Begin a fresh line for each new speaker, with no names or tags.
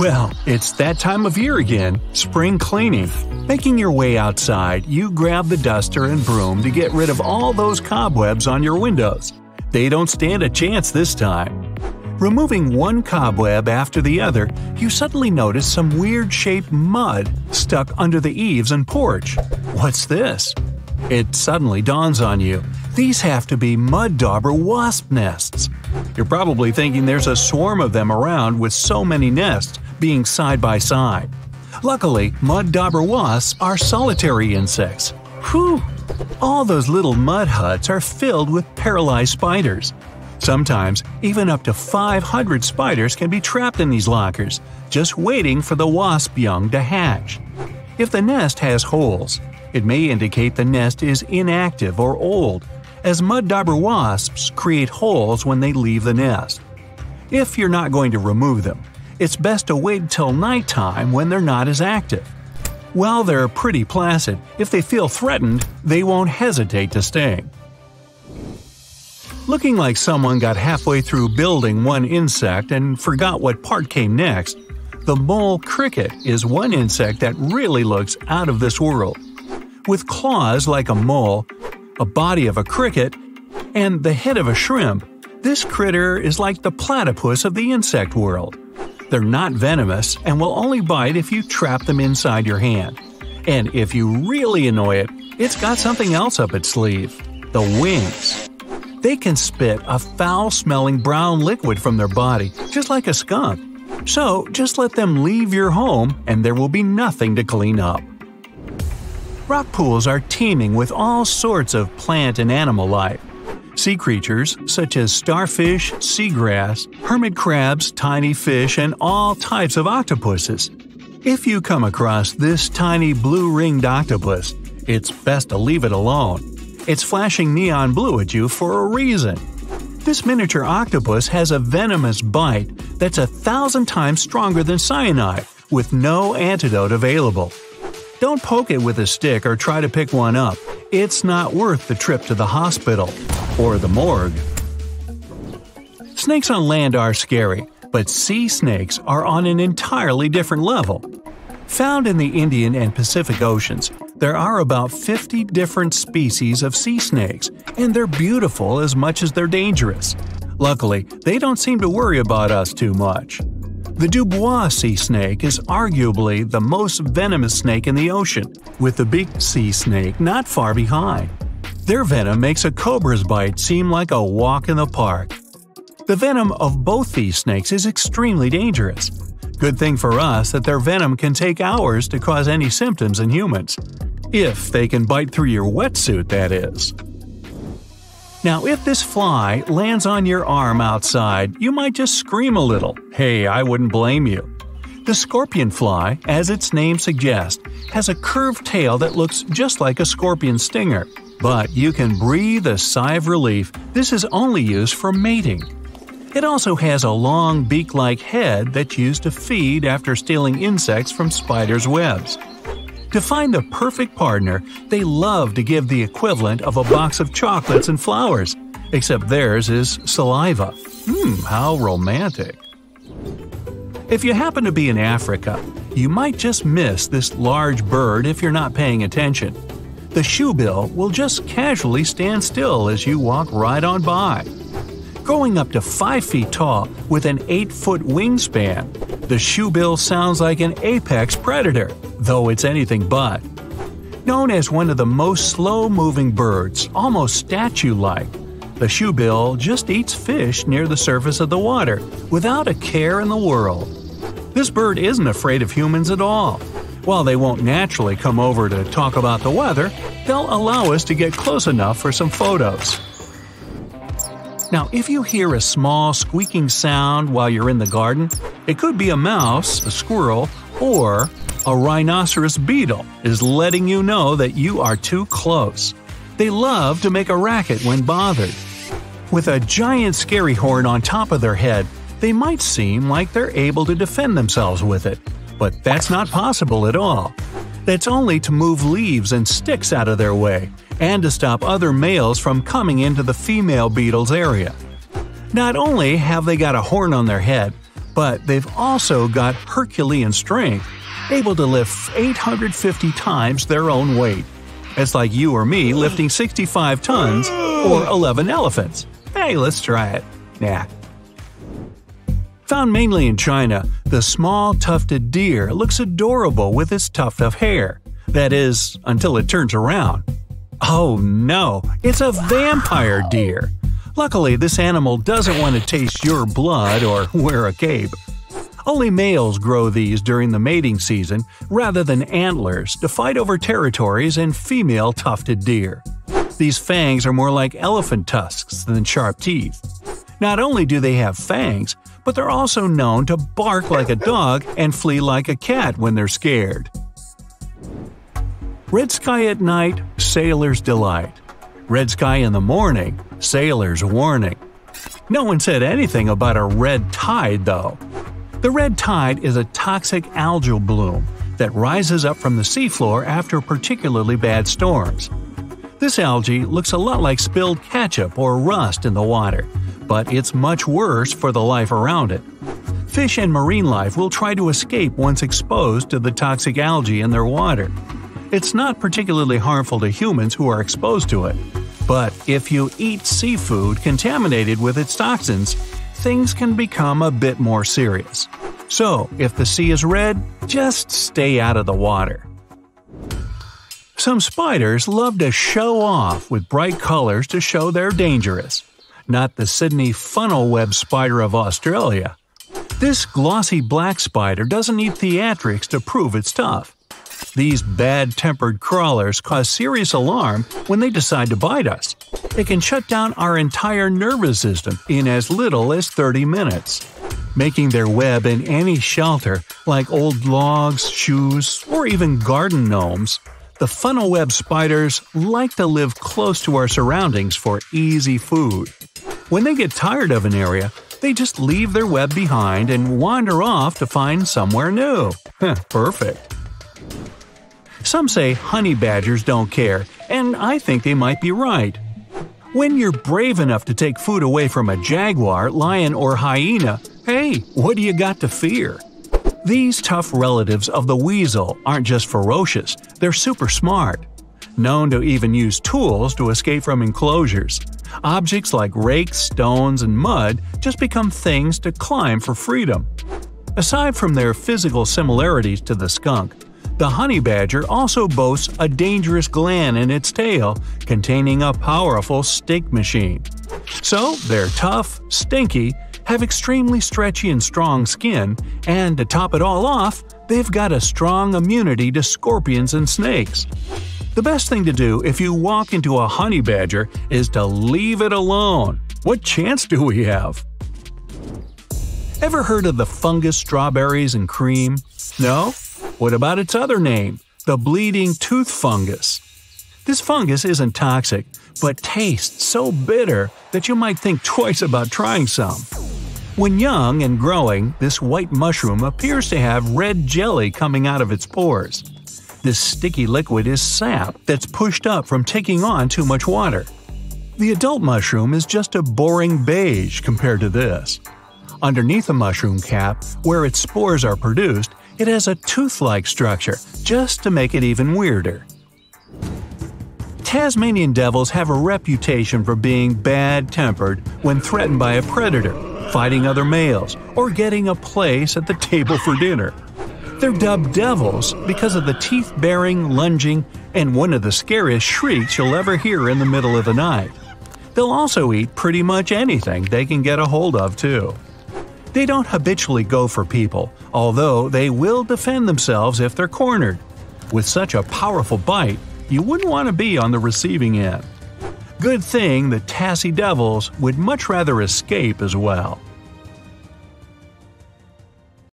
Well, it's that time of year again, spring cleaning. Making your way outside, you grab the duster and broom to get rid of all those cobwebs on your windows. They don't stand a chance this time. Removing one cobweb after the other, you suddenly notice some weird shaped mud stuck under the eaves and porch. What's this? It suddenly dawns on you. These have to be mud dauber wasp nests. You're probably thinking there's a swarm of them around with so many nests being side by side. Luckily, mud dauber wasps are solitary insects. Whew! All those little mud huts are filled with paralyzed spiders. Sometimes, even up to 500 spiders can be trapped in these lockers, just waiting for the wasp young to hatch. If the nest has holes, it may indicate the nest is inactive or old, as mud dauber wasps create holes when they leave the nest. If you're not going to remove them, it's best to wait till nighttime when they're not as active. While they're pretty placid, if they feel threatened, they won't hesitate to sting. Looking like someone got halfway through building one insect and forgot what part came next, the mole cricket is one insect that really looks out of this world. With claws like a mole, a body of a cricket, and the head of a shrimp, this critter is like the platypus of the insect world. They're not venomous and will only bite if you trap them inside your hand. And if you really annoy it, it's got something else up its sleeve the wings. They can spit a foul smelling brown liquid from their body, just like a skunk. So just let them leave your home and there will be nothing to clean up. Rock pools are teeming with all sorts of plant and animal life. Sea creatures such as starfish, seagrass, hermit crabs, tiny fish, and all types of octopuses. If you come across this tiny blue ringed octopus, it's best to leave it alone. It's flashing neon blue at you for a reason. This miniature octopus has a venomous bite that's a thousand times stronger than cyanide, with no antidote available. Don't poke it with a stick or try to pick one up. It's not worth the trip to the hospital or the morgue. Snakes on land are scary, but sea snakes are on an entirely different level. Found in the Indian and Pacific Oceans, there are about 50 different species of sea snakes, and they're beautiful as much as they're dangerous. Luckily, they don't seem to worry about us too much. The Dubois sea snake is arguably the most venomous snake in the ocean, with the beaked sea snake not far behind. Their venom makes a cobra's bite seem like a walk in the park. The venom of both these snakes is extremely dangerous. Good thing for us that their venom can take hours to cause any symptoms in humans. If they can bite through your wetsuit, that is. Now, if this fly lands on your arm outside, you might just scream a little. Hey, I wouldn't blame you. The scorpion fly, as its name suggests, has a curved tail that looks just like a scorpion stinger. But you can breathe a sigh of relief. This is only used for mating. It also has a long beak like head that's used to feed after stealing insects from spiders' webs. To find the perfect partner, they love to give the equivalent of a box of chocolates and flowers, except theirs is saliva. Hmm, how romantic. If you happen to be in Africa, you might just miss this large bird if you're not paying attention. The shoebill will just casually stand still as you walk right on by growing up to 5 feet tall with an 8 foot wingspan. The shoebill sounds like an apex predator, though it's anything but. Known as one of the most slow moving birds, almost statue like, the shoebill just eats fish near the surface of the water without a care in the world. This bird isn't afraid of humans at all. While they won't naturally come over to talk about the weather, they'll allow us to get close enough for some photos. Now, if you hear a small squeaking sound while you're in the garden, it could be a mouse, a squirrel, or a rhinoceros beetle is letting you know that you are too close. They love to make a racket when bothered. With a giant scary horn on top of their head, they might seem like they're able to defend themselves with it, but that's not possible at all. That's only to move leaves and sticks out of their way, and to stop other males from coming into the female beetle's area. Not only have they got a horn on their head, But they've also got Herculean strength, able to lift 850 times their own weight. It's like you or me lifting 65 tons or 11 elephants. Hey, let's try it. Nah. Found mainly in China, the small tufted deer looks adorable with its tuft of hair. That is, until it turns around. Oh no, it's a vampire deer! Luckily, this animal doesn't want to taste your blood or wear a cape. Only males grow these during the mating season rather than antlers to fight over territories and female tufted deer. These fangs are more like elephant tusks than sharp teeth. Not only do they have fangs, but they're also known to bark like a dog and flee like a cat when they're scared. Red sky at night, sailor's delight. Red sky in the morning, sailor's warning. No one said anything about a red tide, though. The red tide is a toxic algal bloom that rises up from the seafloor after particularly bad storms. This algae looks a lot like spilled ketchup or rust in the water, but it's much worse for the life around it. Fish and marine life will try to escape once exposed to the toxic algae in their water. It's not particularly harmful to humans who are exposed to it. But if you eat seafood contaminated with its toxins, things can become a bit more serious. So, if the sea is red, just stay out of the water. Some spiders love to show off with bright colors to show they're dangerous. Not the Sydney funnel web spider of Australia. This glossy black spider doesn't need theatrics to prove it's tough. These bad tempered crawlers cause serious alarm when they decide to bite us. They can shut down our entire nervous system in as little as 30 minutes. Making their web in any shelter, like old logs, shoes, or even garden gnomes, the funnel web spiders like to live close to our surroundings for easy food. When they get tired of an area, they just leave their web behind and wander off to find somewhere new. Perfect. Some say honey badgers don't care, and I think they might be right. When you're brave enough to take food away from a jaguar, lion, or hyena, hey, what do you got to fear? These tough relatives of the weasel aren't just ferocious, they're super smart. Known to even use tools to escape from enclosures. Objects like rakes, stones, and mud just become things to climb for freedom. Aside from their physical similarities to the skunk, the honey badger also boasts a dangerous gland in its tail containing a powerful stink machine. So they're tough, stinky, have extremely stretchy and strong skin, and to top it all off, they've got a strong immunity to scorpions and snakes. The best thing to do if you walk into a honey badger is to leave it alone. What chance do we have? Ever heard of the fungus strawberries and cream? No? What about its other name, the bleeding tooth fungus? This fungus isn't toxic, but tastes so bitter that you might think twice about trying some. When young and growing, this white mushroom appears to have red jelly coming out of its pores. This sticky liquid is sap that's pushed up from taking on too much water. The adult mushroom is just a boring beige compared to this. Underneath the mushroom cap, where its spores are produced, it has a tooth-like structure, just to make it even weirder. Tasmanian devils have a reputation for being bad-tempered when threatened by a predator, fighting other males, or getting a place at the table for dinner. They're dubbed devils because of the teeth-baring, lunging, and one of the scariest shrieks you'll ever hear in the middle of the night. They'll also eat pretty much anything they can get a hold of, too. They don't habitually go for people, although they will defend themselves if they're cornered. With such a powerful bite, you wouldn't want to be on the receiving end. Good thing the Tassie Devils would much rather escape as well.